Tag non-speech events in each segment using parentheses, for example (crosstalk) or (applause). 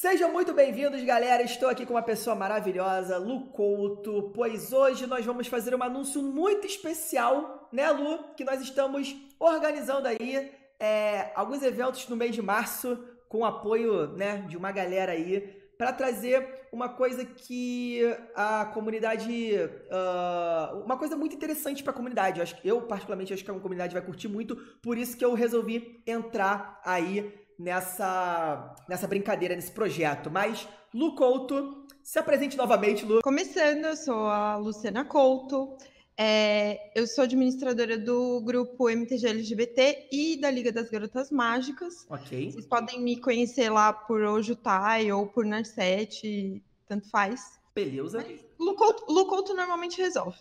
Sejam muito bem-vindos, galera. Estou aqui com uma pessoa maravilhosa, Lu Couto, pois hoje nós vamos fazer um anúncio muito especial, né, Lu? Que nós estamos organizando aí é, alguns eventos no mês de março, com apoio né, de uma galera aí, para trazer uma coisa que a comunidade. Uh, uma coisa muito interessante para a comunidade. Eu, acho, eu, particularmente, acho que a comunidade vai curtir muito, por isso que eu resolvi entrar aí nessa, nessa brincadeira, nesse projeto. Mas, Lu Couto, se apresente novamente, Lu. Começando, eu sou a Luciana Couto. É, eu sou administradora do grupo MTG LGBT e da Liga das Garotas Mágicas. Ok. Vocês podem me conhecer lá por Ojutai ou por Narset, tanto faz. Beleza. Lucouto normalmente resolve.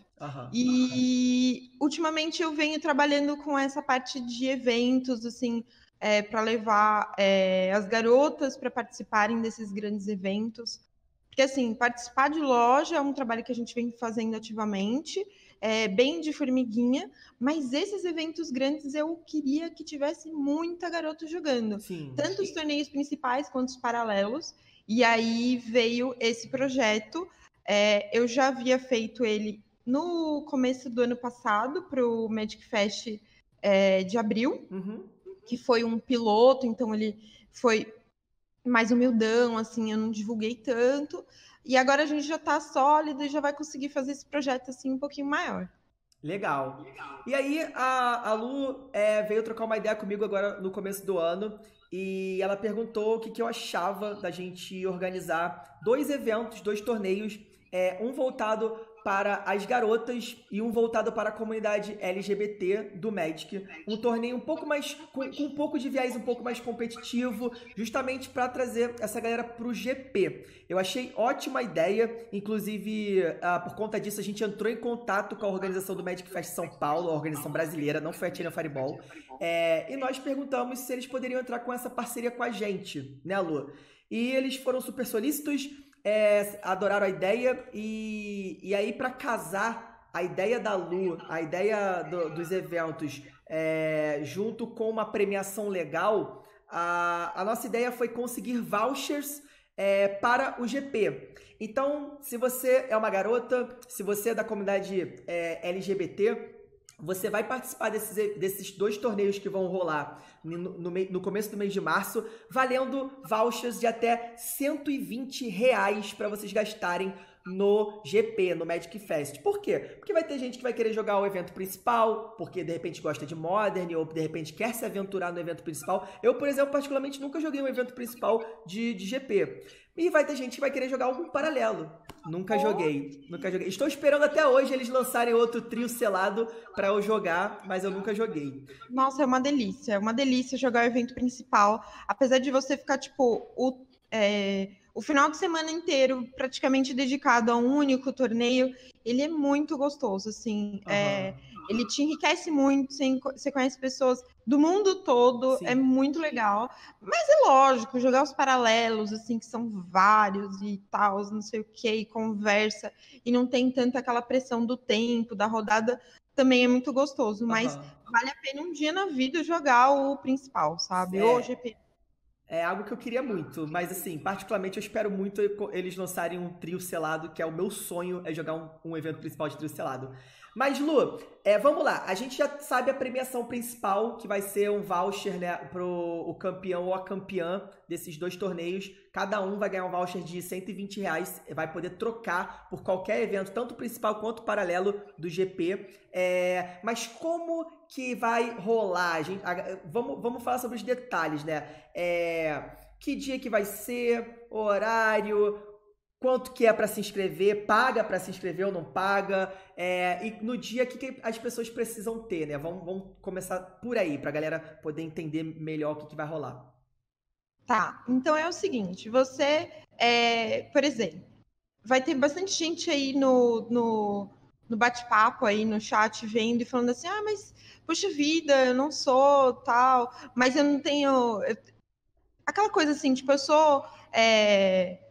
E ultimamente eu venho trabalhando com essa parte de eventos, assim, é, para levar é, as garotas para participarem desses grandes eventos. Porque, assim, participar de loja é um trabalho que a gente vem fazendo ativamente, é, bem de formiguinha, mas esses eventos grandes eu queria que tivesse muita garota jogando. Sim. Tanto os torneios principais quanto os paralelos. E aí veio esse projeto. É, eu já havia feito ele no começo do ano passado para o Magic Fest é, de abril. Uhum que foi um piloto, então ele foi mais humildão, assim, eu não divulguei tanto. E agora a gente já está sólido e já vai conseguir fazer esse projeto assim um pouquinho maior. Legal. E aí a, a Lu é, veio trocar uma ideia comigo agora no começo do ano e ela perguntou o que, que eu achava da gente organizar dois eventos, dois torneios, é, um voltado para as garotas e um voltado para a comunidade LGBT do Magic. Um torneio um pouco mais. com, com um pouco de viés um pouco mais competitivo, justamente para trazer essa galera para o GP. Eu achei ótima ideia, inclusive uh, por conta disso a gente entrou em contato com a organização do Magic Fest São Paulo, a organização brasileira, não foi a Tina Fireball, é, e nós perguntamos se eles poderiam entrar com essa parceria com a gente, né, Lu? E eles foram super solícitos é, adoraram a ideia e, e aí para casar a ideia da Lu, a ideia do, dos eventos é, junto com uma premiação legal, a, a nossa ideia foi conseguir vouchers é, para o GP. Então, se você é uma garota, se você é da comunidade é, LGBT, você vai participar desses, desses dois torneios que vão rolar no, no, no, começo do mês de março, valendo vouchers de até 120 reais para vocês gastarem no GP, no Magic Fest. Por quê? Porque vai ter gente que vai querer jogar o evento principal, porque de repente gosta de Modern, ou de repente quer se aventurar no evento principal. Eu, por exemplo, particularmente nunca joguei um evento principal de, de GP. E vai ter gente que vai querer jogar algum paralelo. Nunca joguei. Nunca joguei. Estou esperando até hoje eles lançarem outro trio selado para eu jogar, mas eu nunca joguei. Nossa, é uma delícia. É uma delícia jogar o evento principal. Apesar de você ficar, tipo, o, é, o final de semana inteiro praticamente dedicado a um único torneio, ele é muito gostoso, assim. Uhum. É, ele te enriquece muito, você conhece pessoas do mundo todo, Sim. é muito legal. Mas é lógico, jogar os paralelos, assim, que são vários e tal, não sei o que, e conversa, e não tem tanta aquela pressão do tempo, da rodada, também é muito gostoso. Mas uhum. vale a pena um dia na vida jogar o principal, sabe? É. O GP é algo que eu queria muito, mas assim, particularmente eu espero muito eles lançarem um trio selado, que é o meu sonho, é jogar um, um evento principal de trio selado. Mas, Lu, é, vamos lá. A gente já sabe a premiação principal, que vai ser um voucher né, o campeão ou a campeã desses dois torneios. Cada um vai ganhar um voucher de 120 reais. Vai poder trocar por qualquer evento, tanto principal quanto paralelo do GP. É, mas como que vai rolar? A gente, a, vamos, vamos falar sobre os detalhes, né? É, que dia que vai ser, horário, quanto que é para se inscrever, paga para se inscrever ou não paga, é, e no dia que, que, as pessoas precisam ter, né? Vamos, vamos começar por aí, para a galera poder entender melhor o que, que, vai rolar. Tá, então é o seguinte, você, é, por exemplo, vai ter bastante gente aí no, no, no bate-papo aí no chat vendo e falando assim, ah, mas, puxa vida, eu não sou tal, mas eu não tenho... Eu... Aquela coisa assim, tipo, eu sou... É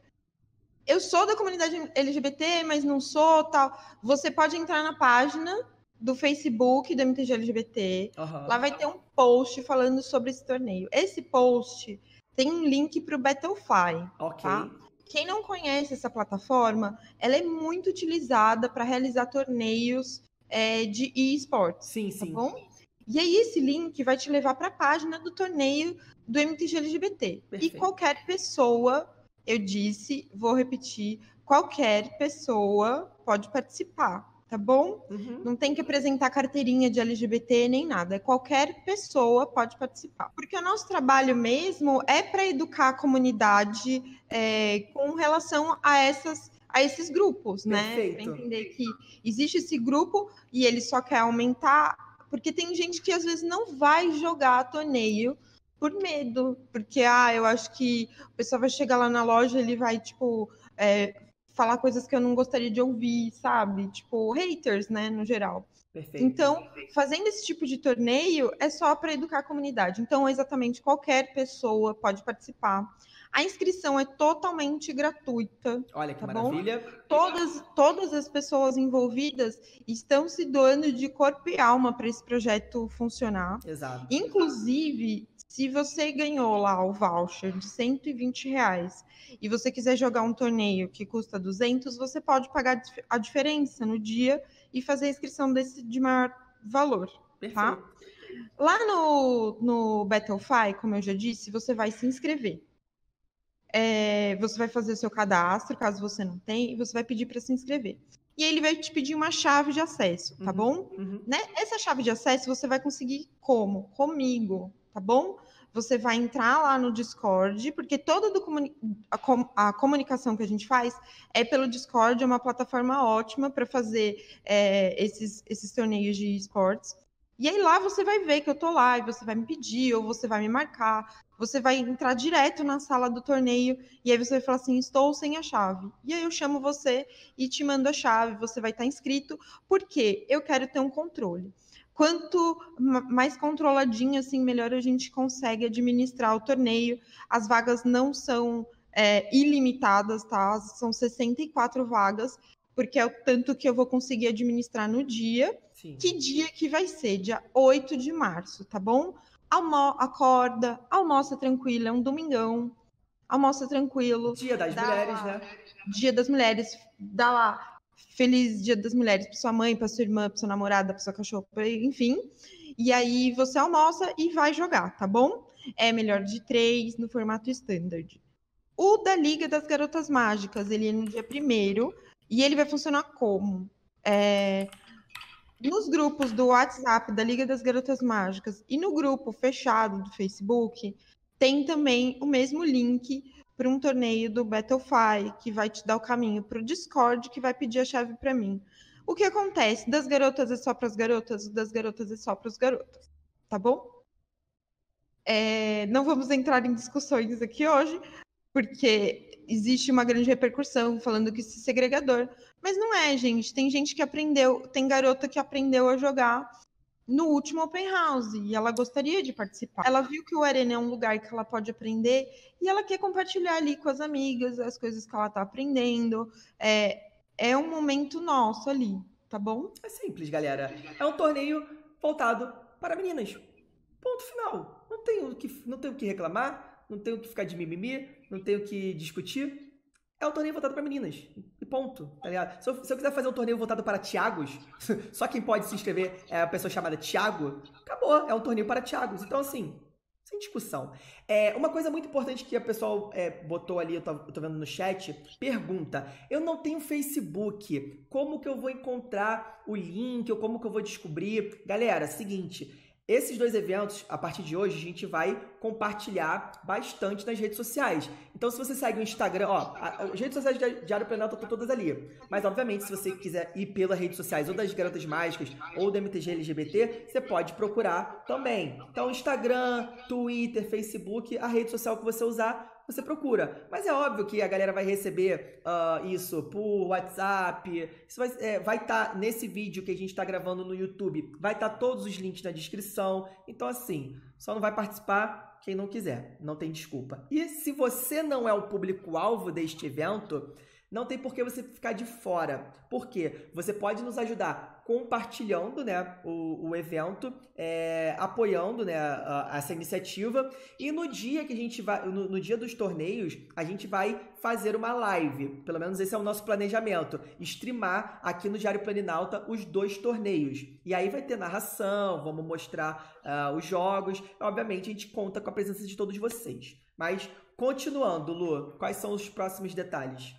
eu sou da comunidade LGBT, mas não sou tal. Você pode entrar na página do Facebook do MTG LGBT. Uhum. Lá vai ter um post falando sobre esse torneio. Esse post tem um link para o Battlefy. Ok. Tá? Quem não conhece essa plataforma, ela é muito utilizada para realizar torneios é, de esportes. Sim, tá sim. bom? E aí esse link vai te levar para a página do torneio do MTG LGBT. Perfeito. E qualquer pessoa, eu disse, vou repetir, qualquer pessoa pode participar, tá bom? Uhum. Não tem que apresentar carteirinha de LGBT nem nada. Qualquer pessoa pode participar. Porque o nosso trabalho mesmo é para educar a comunidade é, com relação a essas a esses grupos, né? Para Perfeito. entender que existe esse grupo e ele só quer aumentar, porque tem gente que às vezes não vai jogar torneio por medo, porque ah, eu acho que o pessoal vai chegar lá na loja, ele vai tipo é, falar coisas que eu não gostaria de ouvir, sabe? Tipo haters, né, no geral. Perfeito. Então, fazendo esse tipo de torneio é só para educar a comunidade. Então, exatamente qualquer pessoa pode participar. A inscrição é totalmente gratuita. Olha que tá bom? maravilha. Todas, todas as pessoas envolvidas estão se doando de corpo e alma para esse projeto funcionar. Exato. Inclusive, se você ganhou lá o voucher de 120 reais e você quiser jogar um torneio que custa 200, você pode pagar a diferença no dia e fazer a inscrição desse de maior valor. Perfeito. Lá no, no Battlefy, como eu já disse, você vai se inscrever. É, você vai fazer o seu cadastro, caso você não tenha, e você vai pedir para se inscrever. E ele vai te pedir uma chave de acesso, tá Uhum. bom? Uhum. né? Essa chave de acesso você vai conseguir como? Comigo, tá bom? Você vai entrar lá no Discord, porque toda comuni- a, com- a comunicação que a gente faz é pelo Discord, é uma plataforma ótima para fazer é, esses, esses torneios de esportes. E aí lá você vai ver que eu tô lá e você vai me pedir, ou você vai me marcar, você vai entrar direto na sala do torneio e aí você vai falar assim: estou sem a chave. E aí eu chamo você e te mando a chave, você vai estar inscrito, porque eu quero ter um controle. Quanto ma- mais controladinho, assim, melhor a gente consegue administrar o torneio. As vagas não são é, ilimitadas, tá? São 64 vagas, porque é o tanto que eu vou conseguir administrar no dia. Sim. Que dia que vai ser? Dia 8 de março, tá bom? Almo acorda, almoça tranquila, é um domingão. Almoça tranquilo. Dia das mulheres, lá. né? Dia das Mulheres, dá lá feliz Dia das Mulheres para sua mãe, para sua irmã, para sua namorada, para sua cachorro, pra- enfim. E aí você almoça e vai jogar, tá bom? É melhor de três no formato standard. O da Liga das Garotas Mágicas, ele é no dia primeiro e ele vai funcionar como? É, nos grupos do WhatsApp da Liga das Garotas Mágicas e no grupo fechado do Facebook, tem também o mesmo link para um torneio do Battlefy, que vai te dar o caminho para o Discord, que vai pedir a chave para mim. O que acontece? Das garotas é só para as garotas, das garotas é só para os garotos, tá bom? É, não vamos entrar em discussões aqui hoje, porque existe uma grande repercussão falando que isso é segregador. Mas não é, gente. Tem gente que aprendeu, tem garota que aprendeu a jogar no último Open House e ela gostaria de participar. Ela viu que o Arena é um lugar que ela pode aprender e ela quer compartilhar ali com as amigas as coisas que ela está aprendendo. É, é um momento nosso ali, tá bom? É simples, galera. É um torneio voltado para meninas. Ponto final. Não tenho o que, não tenho que reclamar, não tenho o que ficar de mimimi, não tenho o que discutir. É um torneio voltado para meninas. E ponto, tá ligado? Se eu, se eu quiser fazer um torneio voltado para Tiagos, (laughs) só quem pode se inscrever é a pessoa chamada Tiago, acabou. É um torneio para Tiagos. Então, assim, sem discussão. É, uma coisa muito importante que a pessoa é, botou ali, eu tô, eu tô vendo no chat, pergunta: eu não tenho Facebook, como que eu vou encontrar o link ou como que eu vou descobrir? Galera, seguinte. Esses dois eventos, a partir de hoje, a gente vai compartilhar bastante nas redes sociais. Então, se você segue o Instagram, ó, as redes sociais de Diário Planeta estão todas ali. Mas, obviamente, se você quiser ir pelas redes sociais ou das Garotas Mágicas ou do MTG LGBT, você pode procurar também. Então, Instagram, Twitter, Facebook, a rede social que você usar, você procura. Mas é óbvio que a galera vai receber ah, isso por WhatsApp. Isso vai estar vai tá nesse vídeo que a gente está gravando no YouTube. Vai estar todos os links na descrição. Então, assim, só não vai participar quem não quiser. Não tem desculpa. E se você não é o público-alvo deste evento, não tem por que você ficar de fora. Por quê? Você pode nos ajudar compartilhando né, o, o evento, é, apoiando né, a, essa iniciativa. E no dia que a gente vai, no, no, dia dos torneios, a gente vai fazer uma live. Pelo menos esse é o nosso planejamento. Streamar aqui no Diário Planinalta os dois torneios. E aí vai ter narração, vamos mostrar uh, os jogos. Obviamente, a gente conta com a presença de todos vocês. Mas, continuando, Lu, quais são os próximos detalhes?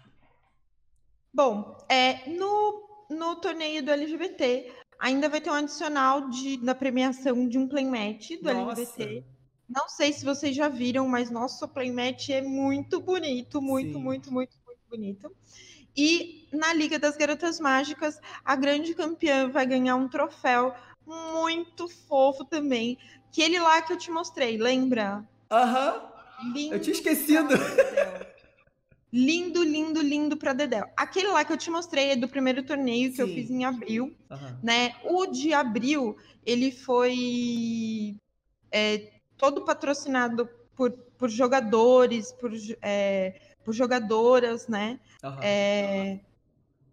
Bom, é, no, no torneio do LGBT, ainda vai ter um adicional de, da premiação de um playmatch do Nossa. LGBT. Não sei se vocês já viram, mas nosso playmatch é muito bonito, muito, Sim. muito, muito, muito bonito. E na Liga das Garotas Mágicas, a grande campeã vai ganhar um troféu muito fofo também. Aquele lá que eu te mostrei, lembra? Aham. Uhum. Eu tinha esquecido. Lindo, lindo, lindo para Dedéu. Aquele lá que eu te mostrei é do primeiro torneio que Sim. eu fiz em abril, uhum. né? O de abril, ele foi é, todo patrocinado por, por jogadores, por, é, por jogadoras, né? Uhum. É,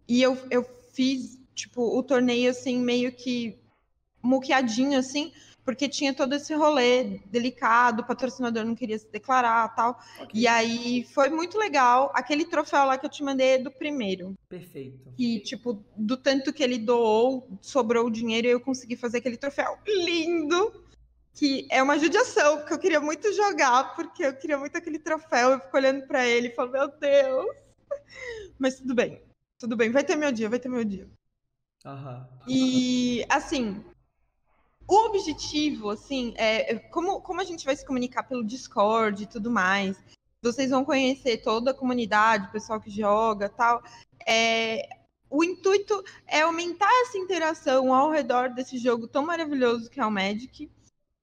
e eu, eu fiz, tipo, o torneio, assim, meio que muqueadinho, assim, porque tinha todo esse rolê delicado, o patrocinador não queria se declarar tal. Okay. E aí foi muito legal. Aquele troféu lá que eu te mandei é do primeiro. Perfeito. E, tipo, do tanto que ele doou, sobrou o dinheiro e eu consegui fazer aquele troféu lindo. Que é uma judiação, porque eu queria muito jogar, porque eu queria muito aquele troféu. Eu fico olhando para ele e falo, meu Deus. (laughs) Mas tudo bem. Tudo bem, vai ter meu dia, vai ter meu dia. Uhum. E, assim, o objetivo, assim, é, é como, como a gente vai se comunicar pelo Discord e tudo mais, vocês vão conhecer toda a comunidade, o pessoal que joga tal. É, o intuito é aumentar essa interação ao redor desse jogo tão maravilhoso que é o Magic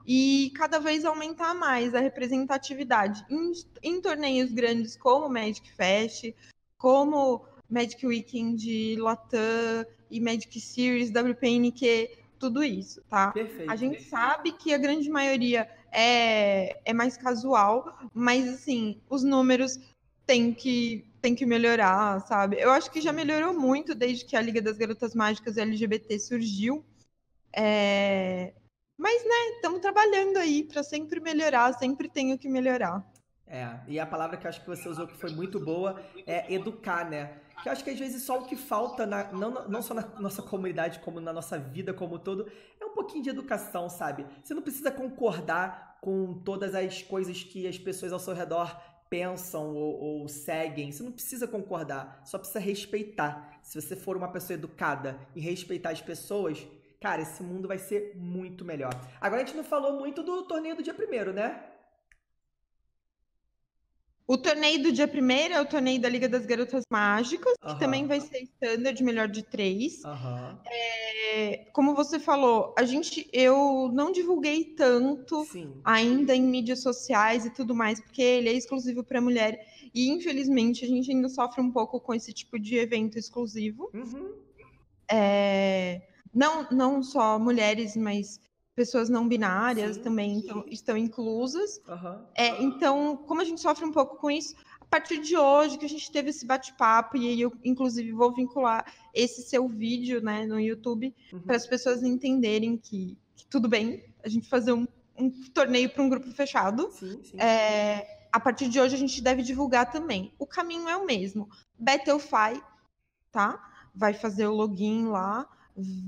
e cada vez aumentar mais a representatividade em, em torneios grandes como o Magic Fest, como Magic Weekend Latam e Magic Series, WPNQ, tudo isso, tá? Perfeito. A gente sabe que a grande maioria é, é mais casual, mas assim, os números têm que, têm que melhorar, sabe? Eu acho que já melhorou muito desde que a Liga das Garotas Mágicas LGBT surgiu. É... Mas, né, estamos trabalhando aí para sempre melhorar, sempre tenho que melhorar. É, e a palavra que eu acho que você usou que foi muito boa é educar, né? Que eu acho que às vezes só o que falta, na, não, não só na nossa comunidade, como na nossa vida como todo, é um pouquinho de educação, sabe? Você não precisa concordar com todas as coisas que as pessoas ao seu redor pensam ou, ou, seguem. Você não precisa concordar, só precisa respeitar. Se você for uma pessoa educada e respeitar as pessoas, cara, esse mundo vai ser muito melhor. Agora a gente não falou muito do torneio do dia primeiro, né? O torneio do dia primeiro é o torneio da Liga das Garotas Mágicas, que também vai ser standard melhor de três. É, como você falou, a gente, eu não divulguei tanto Sim. ainda em mídias sociais e tudo mais, porque ele é exclusivo para mulher. E infelizmente a gente ainda sofre um pouco com esse tipo de evento exclusivo. Uhum. É, não, não só mulheres, mas pessoas não binárias sim, também. Então, estão inclusas. Uhum. É, então, como a gente sofre um pouco com isso, a partir de hoje que a gente teve esse bate-papo, e aí eu, inclusive, vou vincular esse seu vídeo né, no YouTube uhum. para as pessoas entenderem que, que, tudo bem a gente fazer um, um torneio para um grupo fechado. Sim, sim. É, a partir de hoje a gente deve divulgar também. O caminho é o mesmo. Battlefy, tá? Vai fazer o login lá,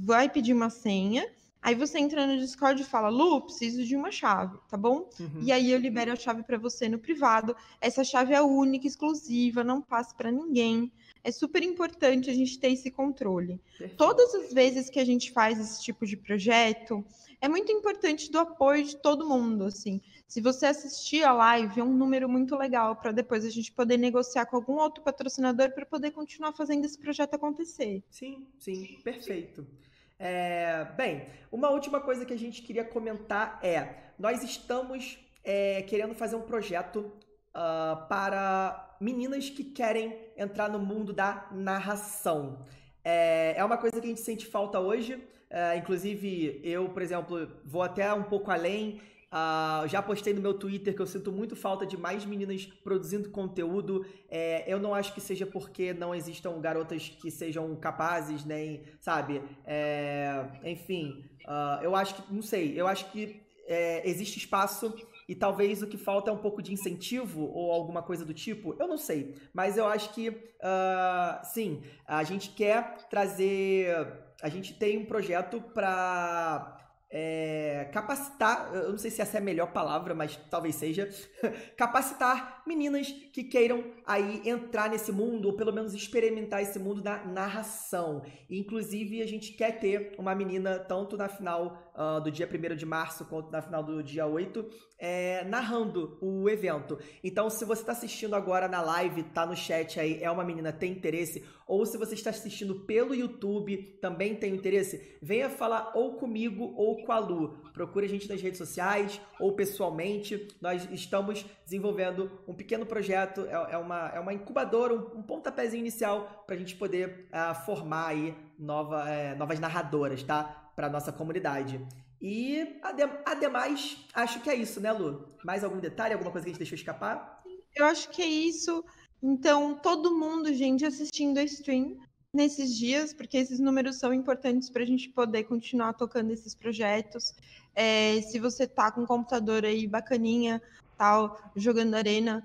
vai pedir uma senha Aí você entra no Discord e fala, Lu, preciso de uma chave, tá bom? Uhum. E aí eu libero a chave para você no privado. Essa chave é única, exclusiva, não passa para ninguém. É super importante a gente ter esse controle. Perfeito. Todas as vezes que a gente faz esse tipo de projeto, é muito importante do apoio de todo mundo, assim. Se você assistir a live, é um número muito legal para depois a gente poder negociar com algum outro patrocinador para poder continuar fazendo esse projeto acontecer. Sim, sim, perfeito. Sim. É, bem, uma última coisa que a gente queria comentar é: nós estamos é, querendo fazer um projeto uh, para meninas que querem entrar no mundo da narração. É, é uma coisa que a gente sente falta hoje. É, inclusive, eu, por exemplo, vou até um pouco além. Uh, já postei no meu Twitter que eu sinto muito falta de mais meninas produzindo conteúdo. É, eu não acho que seja porque não existam garotas que sejam capazes, nem, sabe? É, enfim, uh, eu acho que, não sei, eu acho que é, existe espaço e talvez o que falta é um pouco de incentivo ou alguma coisa do tipo. Eu não sei, mas eu acho que, uh, sim, a gente quer trazer. A gente tem um projeto para é, capacitar, eu não sei se essa é a melhor palavra, mas talvez seja, (laughs) capacitar meninas que queiram aí entrar nesse mundo, ou pelo menos experimentar esse mundo da narração. inclusive, a gente quer ter uma menina, tanto na final uh, do dia 1 de março, quanto na final do dia 8, é, narrando o evento. Então, se você está assistindo agora na live, tá no chat aí, é uma menina, tem interesse, ou se você está assistindo pelo YouTube, também tem interesse, venha falar ou comigo ou com a Lu. Procure a gente nas redes sociais ou pessoalmente. Nós estamos desenvolvendo um pequeno projeto, é, é uma, é uma incubadora, um, um pontapézinho inicial para a gente poder uh, formar aí nova, é, novas narradoras, tá? Para nossa comunidade. E ademais, acho que é isso, né, Lu? Mais algum detalhe, alguma coisa que a gente deixou escapar? Eu acho que é isso. Então, todo mundo, gente, assistindo a stream nesses dias, porque esses números são importantes para a gente poder continuar tocando esses projetos. É, se você tá com um computador aí bacaninha, tal, jogando arena,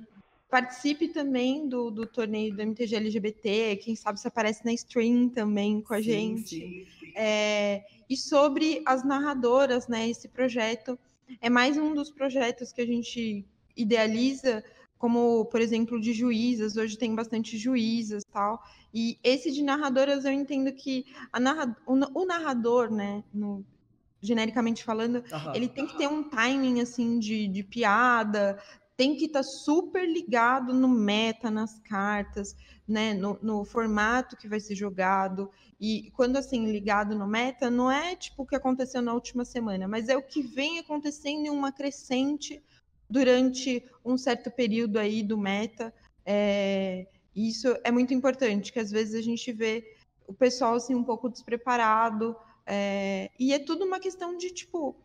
participe também do, do torneio do MTG LGBT, quem sabe você aparece na stream também com a sim, gente. Sim, sim. É, e sobre as narradoras, né? Esse projeto é mais um dos projetos que a gente idealiza como, por exemplo, de juízas, hoje tem bastante juízas tal. E esse de narradoras eu entendo que a narra, o, narrador, né, no, genericamente falando, uhum. ele tem que ter um timing assim de, de piada, tem que estar tá super ligado no meta, nas cartas, né, no, no, formato que vai ser jogado. E quando assim, ligado no meta, não é tipo o que aconteceu na última semana, mas é o que vem acontecendo em uma crescente durante um certo período aí do meta. É, isso é muito importante, que às vezes a gente vê o pessoal assim um pouco despreparado, é, e é tudo uma questão de tipo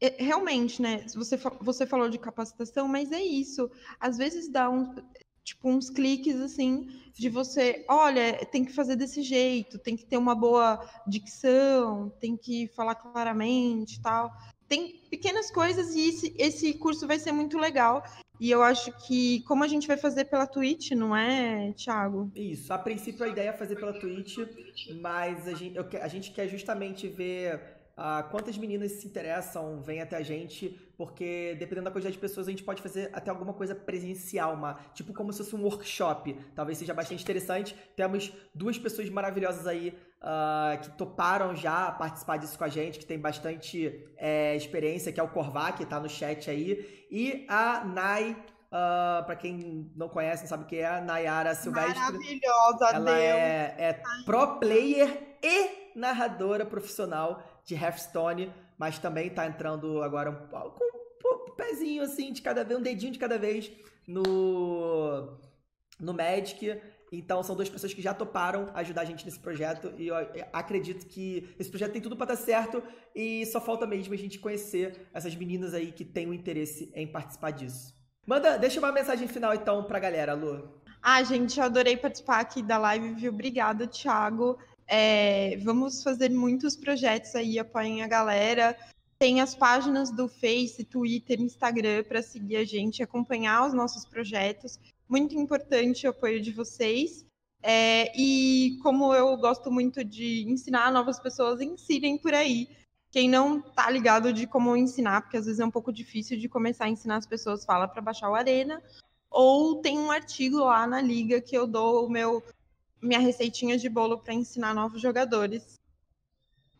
é, realmente, né? Você, você falou de capacitação, mas é isso. Às vezes dá um, tipo uns cliques assim de você, olha, tem que fazer desse jeito, tem que ter uma boa dicção, tem que falar claramente, tal tem pequenas coisas e esse, esse curso vai ser muito legal. E eu acho que, como a gente vai fazer pela Twitch, não é, Thiago? Isso, a princípio a ideia é fazer pela Twitch, mas a gente, eu, a gente quer justamente ver uh, quantas meninas se interessam, vêm até a gente, porque dependendo da quantidade de pessoas, a gente pode fazer até alguma coisa presencial, uma, tipo como se fosse um workshop. Talvez seja bastante interessante. Temos duas pessoas maravilhosas aí uh, que toparam já participar disso com a gente, que tem bastante é, experiência, que é o Korvac, que tá no chat aí, e a Nai, uh, ah, para quem não conhece, não sabe o que é, a Nayara Silvestre. Maravilhosa, Ela é, é pro player e narradora profissional de Hearthstone, mas também tá entrando agora um, com um pezinho assim de cada vez, um dedinho de cada vez no no Magic. Então, são duas pessoas que já toparam ajudar a gente nesse projeto e eu acredito que esse projeto tem tudo para dar certo e só falta mesmo a gente conhecer essas meninas aí que têm o um interesse em participar disso. Manda, deixa uma mensagem final então pra galera, Lu. Ah, gente, eu adorei participar aqui da live, viu? Obrigada, Thiago. É, vamos fazer muitos projetos aí, apoiem a galera. Tem as páginas do Face, Twitter, Instagram para seguir a gente, acompanhar os nossos projetos muito importante o apoio de vocês. É, e como eu gosto muito de ensinar novas pessoas, ensinem por aí. Quem não tá ligado de como ensinar, porque às vezes é um pouco difícil de começar a ensinar as pessoas, fala para baixar o Arena. Ou tem um artigo lá na liga que eu dou o meu minha receitinha de bolo para ensinar novos jogadores.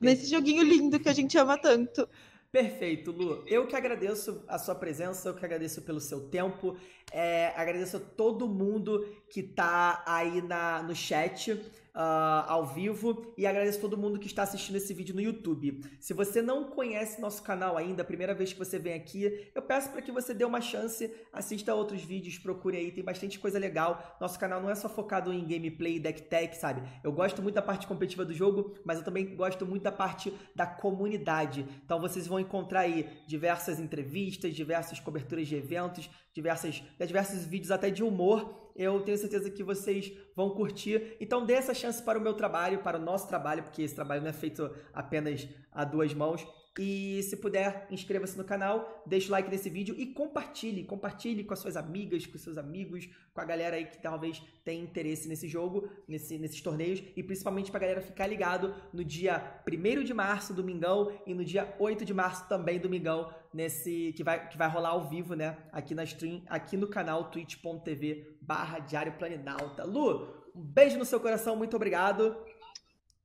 Nesse joguinho lindo que a gente ama tanto. Perfeito, Lu. Eu que agradeço a sua presença, eu que agradeço pelo seu tempo, é, agradeço a todo mundo que tá aí na, no chat. Uh, ao vivo e agradeço todo mundo que está assistindo esse vídeo no YouTube. Se você não conhece nosso canal ainda, a primeira vez que você vem aqui, eu peço para que você dê uma chance, assista outros vídeos, procure aí, tem bastante coisa legal. Nosso canal não é só focado em gameplay, deck tech, sabe? Eu gosto muito da parte competitiva do jogo, mas eu também gosto muito da parte da comunidade. Então vocês vão encontrar aí diversas entrevistas, diversas coberturas de eventos, diversas, diversos vídeos até de humor eu tenho certeza que vocês vão curtir. Então dê essa chance para o meu trabalho, para o nosso trabalho, porque esse trabalho não é feito apenas a duas mãos. E se puder, inscreva-se no canal, deixe o like nesse vídeo e compartilhe. Compartilhe com as suas amigas, com seus amigos, com a galera aí que talvez tenha interesse nesse jogo, nesse, nesses torneios. E principalmente para a galera ficar ligado no dia 1 de março, domingão, e no dia 8 de março também, domingão, nesse que vai, que vai rolar ao vivo, né? Aqui na stream, aqui no canal twitch.tv barra Diário Planinalta. Lu, um beijo no seu coração, muito obrigado.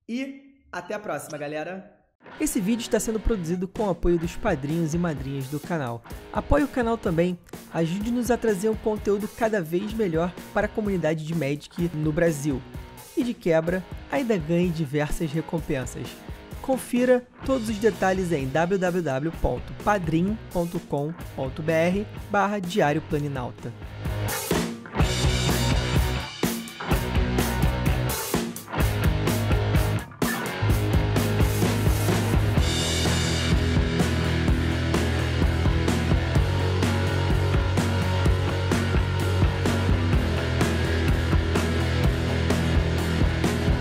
E até a próxima, galera. Esse vídeo está sendo produzido com o apoio dos padrinhos e madrinhas do canal. Apoie o canal também, ajude-nos a trazer um conteúdo cada vez melhor para a comunidade de Magic no Brasil. E de quebra, ainda ganhe diversas recompensas. Confira todos os detalhes em www.padrim.com.br barra Diário Planinalta.